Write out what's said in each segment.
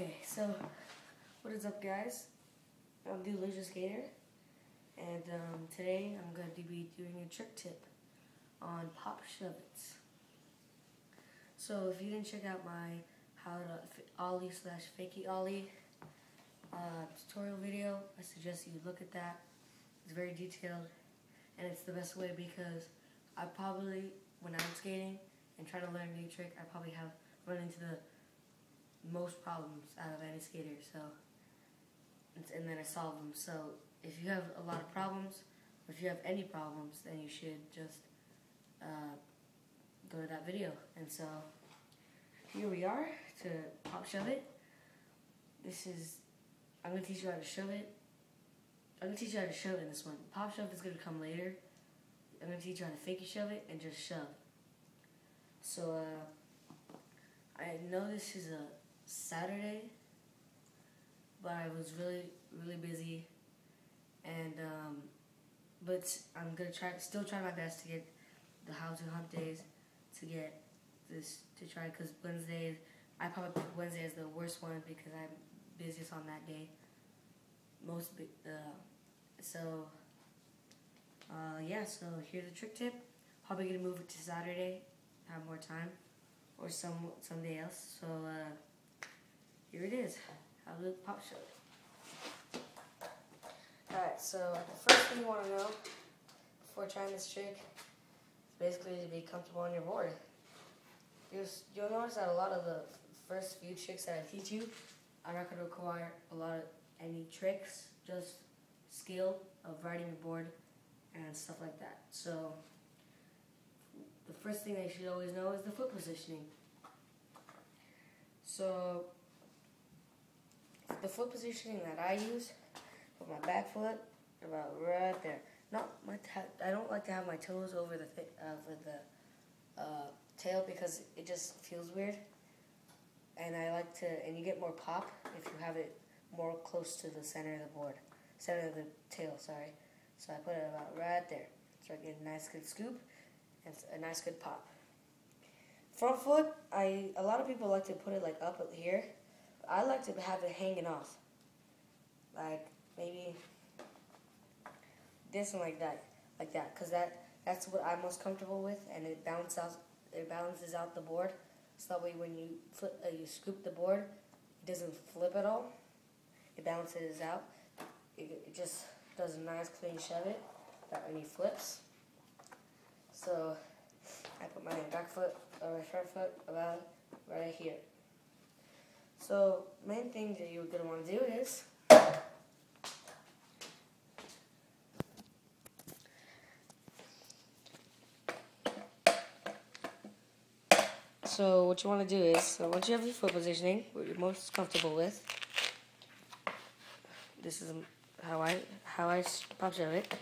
Okay, so what is up, guys? I'm the Illusion Skater, and um, today I'm going to be doing a trick tip on pop shove-its. So if you didn't check out my how to ollie slash fakie ollie uh, tutorial video, I suggest you look at that. It's very detailed, and it's the best way because I probably, when I'm skating and trying to learn a new trick, I probably have run into the most problems out of any skater. So, and then I solve them. So, if you have a lot of problems, if you have any problems, then you should just uh, go to that video. And so, here we are to pop shove it. This is, I'm going to teach you how to shove it. I'm to teach you how to shove in this one. Pop shove is going to come later. I'm to teach you how to fake shove it and just shove. So, uh, I know this is a Saturday, but I was really really busy, and um, but I'm gonna try still try my best to get the how to hump days to get this to try because Wednesday I probably pick Wednesday as the worst one because I'm busiest on that day. Most uh, so uh, yeah, so here's a trick tip. Probably gonna move it to Saturday, have more time, or some someday else. So. Uh, is. How to pop shove. Alright, so the first thing you want to know before trying this trick is basically to be comfortable on your board. You'll, you'll notice that a lot of the first few tricks that I teach you are not going to require a lot of any tricks, just skill of riding the board and stuff like that. So the first thing they should always know is the foot positioning. So the foot positioning that I use, with my back foot about right there. Not my I don't like to have my toes over the th over the uh, tail because it just feels weird. And I like to, and you get more pop if you have it more close to the center of the board, center of the tail. Sorry. So I put it about right there. So I get a nice good scoop and a nice good pop. Front foot, I a lot of people like to put it like up here I like to have it hanging off. Like maybe this and like that, like that, cause that that's what I'm most comfortable with, and it balances out, it balances out the board. So that way, when you flip, uh, you scoop the board, it doesn't flip at all. It balances out. It, it just does a nice clean shove it without any flips. So I put my back foot or my front foot about right here. So main thing that you're to want to do is So what you want to do is, so once you have your foot positioning, what you're most comfortable with, this is how I how I pop shove it.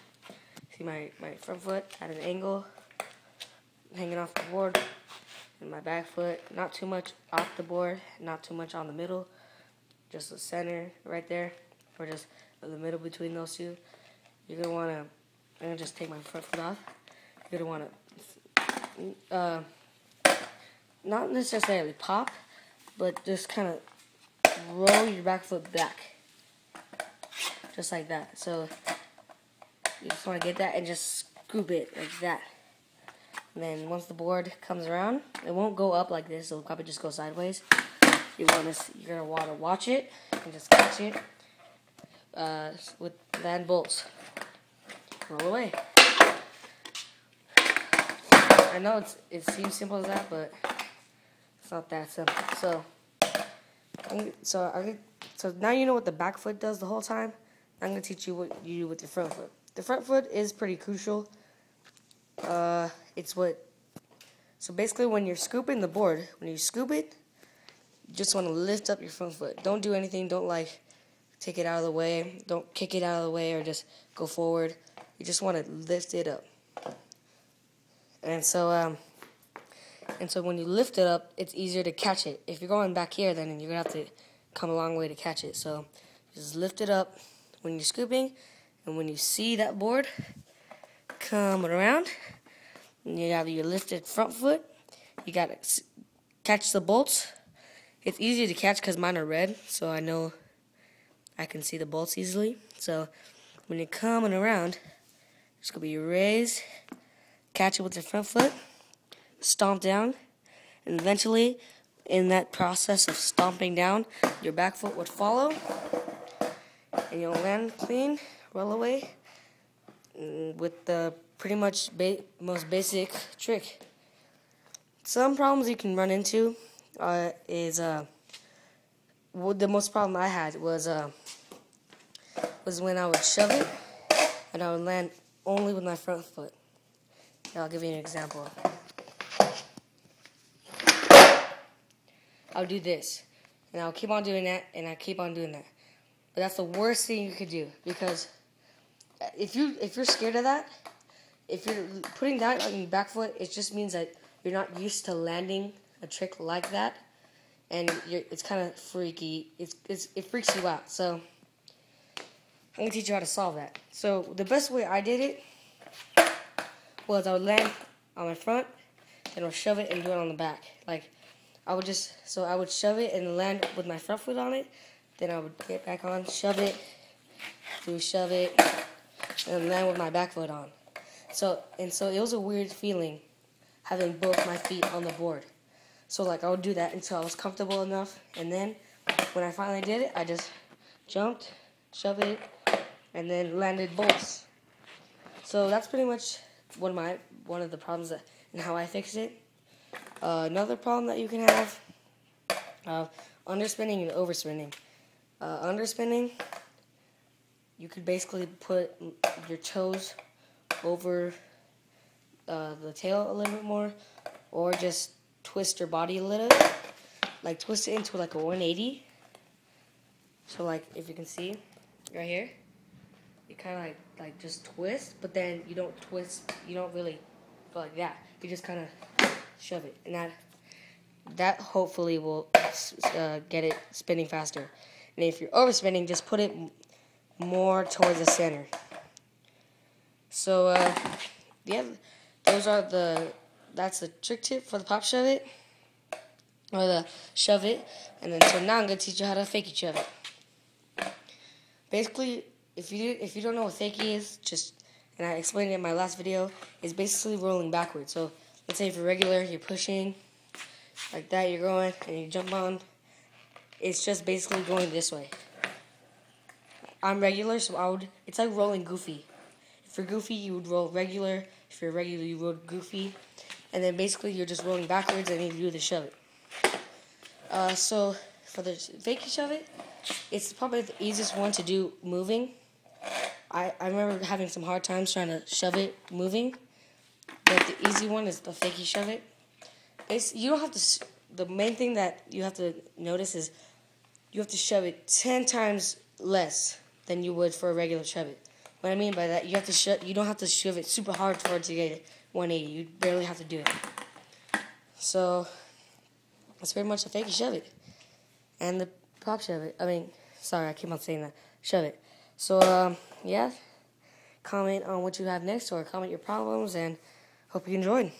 See my, my front foot at an angle, hanging off the board and my back foot. Not too much off the board, not too much on the middle. Just the center right there, or just the middle between those two. You're gonna wanna, I'm gonna just take my front foot off. You're gonna wanna, uh, not necessarily pop, but just kind of roll your back foot back. Just like that. So, you just wanna get that and just scoop it like that. Then once the board comes around, it won't go up like this. It'll probably just go sideways. You want to, you're gonna want to watch it and just catch it uh, with van bolts. Roll away. I know it's it seems simple as that, but it's not that simple. So, so I so now you know what the back foot does the whole time. I'm gonna teach you what you do with the front foot. The front foot is pretty crucial uh, it's what. So basically, when you're scooping the board, when you scoop it, you just want to lift up your front foot. Don't do anything. Don't like take it out of the way. Don't kick it out of the way or just go forward. You just want to lift it up. And so, um, and so when you lift it up, it's easier to catch it. If you're going back here, then you're gonna have to come a long way to catch it. So just lift it up when you're scooping, and when you see that board, come around. You have your lifted front foot. You got to catch the bolts. It's easy to catch because mine are red, so I know I can see the bolts easily. So when you're coming around, it's going to be raise, catch it with your front foot, stomp down, and eventually, in that process of stomping down, your back foot would follow, and you'll land clean, roll away, with the pretty much ba most basic trick. Some problems you can run into uh, is uh, well, the most problem I had was uh, was when I would shove it and I would land only with my front foot. I'll give you an example. I'll do this, and I'll keep on doing that, and I keep on doing that. But that's the worst thing you could do because if you if you're scared of that, if you're putting that on your back foot, it just means that you're not used to landing a trick like that, and it's kind of freaky. It's, it's it freaks you out. So I'm gonna teach you how to solve that. So the best way I did it was I would land on my front, and I'll shove it and do it on the back. Like I would just so I would shove it and land with my front foot on it. Then I would get back on, shove it, do shove it, and land with my back foot on. So and so it was a weird feeling having both my feet on the board. So like I would do that until I was comfortable enough, and then when I finally did it, I just jumped, shoved it, and then landed bolts. So that's pretty much one of my one of the problems that, and how I fixed it. Uh, another problem that you can have, uh, underspinning and overspinning. Uh, underspinning, you could basically put your toes over uh, the tail a little bit more, or just twist your body a little, like twist it into like a 180. So like if you can see right here, you kind of like like just twist, but then you don't twist, you don't really go like that. You just kind of shove it, and that that hopefully will uh, get it spinning faster. And if you're overspinning, just put it more towards the center. So uh, yeah, those are the that's the trick tip for the pop shove it or the shove it. And then so now I'm gonna teach you how to fakie shove it. Basically, if you if you don't know what fakie is, just and I explained it in my last video, it's basically rolling backwards. So let's say if you're regular, you're pushing like that, you're going and you jump on. It's just basically going this way. I'm regular, so I would. It's like rolling goofy. If you're goofy, you would roll regular. If you're regular, you roll goofy. And then basically, you're just rolling backwards and you do the shove it. Uh, so for the fakie shove it, it's probably the easiest one to do moving. I, I remember having some hard times trying to shove it moving. But the easy one is the fakie shove it. It's, you don't have to. The main thing that you have to notice is you have to shove it ten times less than you would for a regular shove it. What I mean by that, you have to shove. You don't have to shove it super hard for it to get 180. You barely have to do it. So that's pretty much a fake shove it, and the pop shove it. I mean, sorry, I keep on saying that. Shove it. So um, yeah, comment on what you have next, or comment your problems, and hope you enjoyed.